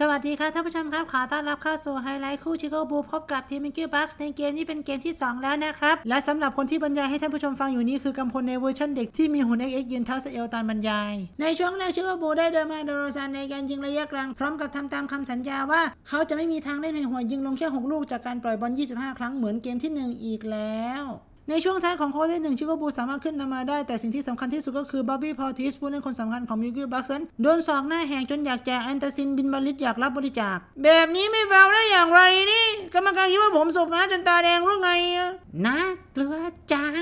สวัสดีครับท่านผู้ชมครับ ขอต้อนรับเข้าสู่ไฮไลท์คู่ชิโกบูพบกับทีมมิงกี้บัคในเกมนี้เป็นเกมที่ 2 แล้วนะครับ และสำหรับคนที่บรรยายให้ท่านผู้ชมฟังอยู่นี้คือกำพลในเวอร์ชันเด็กที่มีหุ่น XX ยืนเท้าสเอลตอนบรรยาย ในช่วงแรกชิโกบูได้เดินมาโดโรซานในการยิงระยะกลาง พร้อมกับทำตามคำสัญญาว่า เขาจะไม่มีทางเล่นให้หัวยิงลงแค่ 6 ลูกจากการปล่อยบอล25 ครั้งเหมือนเกมที่ 1 อีกแล้ว ในช่วงท้ายของโค้ดที่หนึ่งชิโกบูสามารถขึ้นนำมาได้ แต่สิ่งที่สำคัญที่สุดก็คือบ๊อบบี้พอติสผู้เล่นคนสำคัญของมิวกี้บัคสันโดนสอกหน้าแหกจนอยากแจกแอนตาซินบินบาลิตอยากรับบริจาค แบบนี้ไม่แววได้อย่างไรนี่กรรมการคิดว่าผมสบนะจนตาแดงหรือไงนะน่ากลัวจัง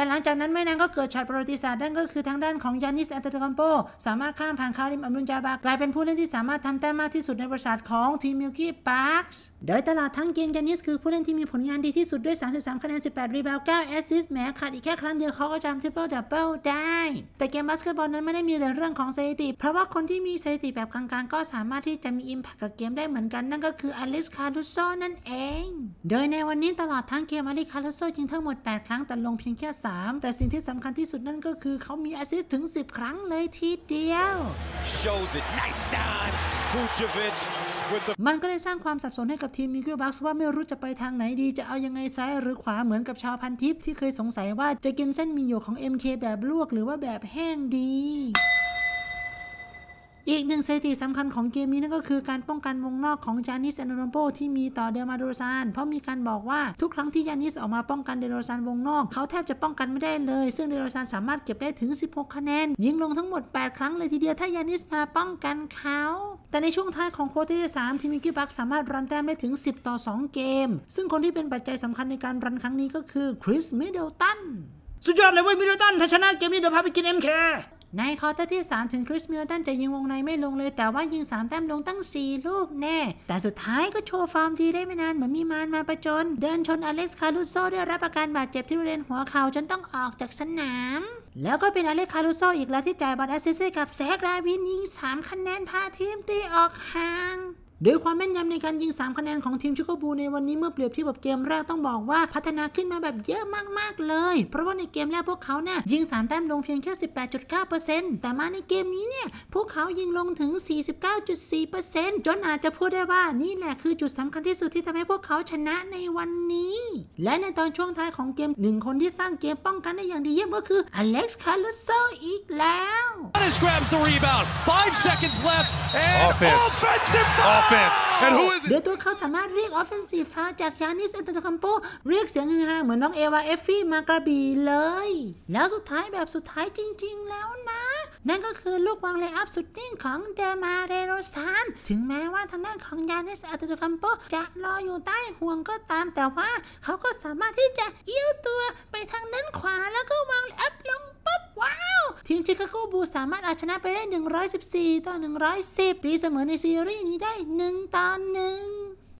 แต่หลังจากนั้นไม่นานก็เกิดช็อตประวัติศาสตร์นั่นก็คือทางด้านของ Giannis Antetokounmpo สามารถข้ามผ่าน Kareem Abdul-Jabbar กลายเป็นผู้เล่นที่สามารถทำแต้มมากที่สุดในประวัติศาสตร์ของทีม Milwaukee Bucks โดยตลอดทั้งเกม Giannis คือผู้เล่นที่มีผลงานดีที่สุดด้วย 33 คะแนน 18 รีบาวด์9แอสซิสต์แม้ขาดอีกแค่ครั้งเดียวเขาก็ทำ triple-double ได้ แต่เกมบาสเกตบอลนั้นไม่ได้มีแต่เรื่องของสถิติ เพราะว่าคนที่มีสถิติแบบกลางๆ ก็สามารถที่จะมี impact กับเกมได้เหมือนกันนั่นก็คือ Alex Carusoนั่นเอง โดยในวันนี้ตลอดทั้งเกม Alex Caruso ยิงทั้งหมด 8 ครั้งแต่ลงเพียงแค่3แต่สิ่งที่สำคัญที่สุดนั่นก็คือเขามีแอสซิสต์ถึง 10 ครั้งเลยทีเดียว shows it. Nice dime. Vucevic with the มันก็เลยสร้างความสับสนให้กับทีมมิ l กิ b บัคว่าไม่รู้จะไปทางไหนดี จะเอายังไงซ้ายหรือขวาเหมือนกับชาวพันทิปที่เคยสงสัยว่าจะกินเส้นหมี่หยกของ MK แบบลวกหรือว่าแบบแห้งดี อีกหนึ่งสถิติสำคัญของเกมนี้นั่นก็คือการป้องกันวงนอกของ Giannis Antetokounmpo ที่มีต่อ DeMar DeRozan เพราะมีการบอกว่าทุกครั้งที่ Giannis ออกมาป้องกัน DeRozan วงนอก เขาแทบจะป้องกันไม่ได้เลย ซึ่ง DeRozan สามารถเก็บได้ถึง 16 คะแนน ยิงลงทั้งหมด 8 ครั้งเลยทีเดียวถ้า Giannis มาป้องกันเขาแต่ในช่วงท้ายของ quarter ที่3ทีม Milwaukee Bucks สามารถ run แต้มได้ถึง 10 ต่อ 2 เกม ซึ่งคนที่เป็นปัจจัยสำคัญในการ run ครั้งนี้ก็คือ Khris Middleton สุดยอดเลยเว้ย Middleton ถ้าชนะเกมนี้เดี๋ยวพาไปกิน MK ใน quarter ที่ 3 ถึง Khris Middleton จะยิงวงในไม่ลงเลย แต่ว่ายิง 3 แต้มลงตั้ง 4 ลูกแน่ แต่สุดท้ายก็โชว์ฟอร์มดีได้ไม่นาน เหมือนมีมารมาผจญ เดินชน Alex Caruso ได้รับอาการบาดเจ็บที่บริเวณหัวเข่าจนต้องออกจากสนาม แล้วก็เป็น Alex Caruso อีกแล้วที่จ่ายบอลแอสซิสต์กับ Zach LaVine ยิง 3 คะแนนพาทีมตีออกห่าง โดยความแม่นยำในการยิง 3 คะแนนของทีม Chicago Bulls ในวันนี้เมื่อเปรียบเทียบกับเกมแรกต้องบอกว่าพัฒนาขึ้นมาแบบเยอะมากๆเลย เพราะว่าในเกมแรกพวกเขาเนี่ยยิง 3 แต้มลงเพียงแค่ 18.9%แต่มาในเกมนี้เนี่ยพวกเขายิงลงถึง 49.4%จนอาจจะพูดได้ว่านี่แหละคือจุดสำคัญที่สุดที่ทำให้พวกเขาชนะในวันนี้ และในตอนช่วงท้ายของเกมหนึ่งคนที่สร้างเกมป้องกันได้อย่างดีเยี่ยมก็คือ Alex Caruso อีกแล้ว Giannis grabs the rebound. Five seconds left. And Offense. offensive foul. Offense. And who is โด it? ยตัวเขาสามารถเรียก offensive foul จาก Giannis Antetokounmpo เรียกเสียงฮือฮาเหมือนน้องเอวาเอฟฟี่มากระบีเลย แล้วสุดท้ายแบบสุดท้ายจริง ๆ แล้วนะ นั่นก็คือลูกวางเลย์อัพสุดนิ่งของ DeMar DeRozan ถึงแม้ว่าทางด้านของ Giannis Antetokounmpo จะรออยู่ใต้ห่วงก็ตามแต่ว่าเขาก็สามารถที่จะเอี้ยวตัวไปทางด้านขวาแล้วก็วางเลย์อัพลงปุ๊บว้าว ทีม Chicago Bulls สามารถเอาชนะไปได้ 114 ต่อ 110 ตีเสมอในซีรีส์นี้ได้ 1ต่อ1